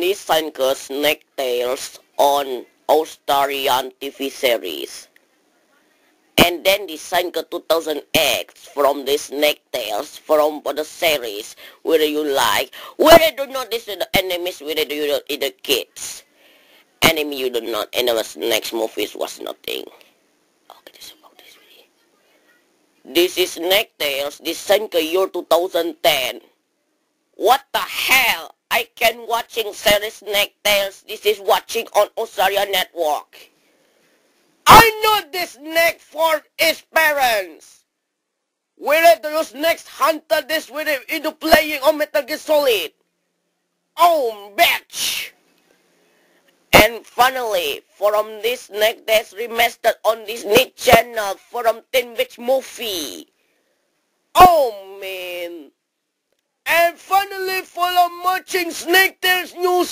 this Sanka Snake Tales on Australian TV series. And then the Sanka 2000X from the Snake Tales from the series, whether you like, whether do not listen to the enemies, whether do you not eat the kids. Enemy you do not, and the next movies was nothing. Okay, this is about this video. This is Tales, the Sanka year 2010. Can watching series Snake Tales. This is watching on Australia Network. I know this snake for its parents. Where the next hunter this with it into playing on Metal Gear Solid. Oh bitch. And finally, from this Snake that's remastered on Disney Channel from Teen Witch movie. Oh man. And finally marching Snake Tales new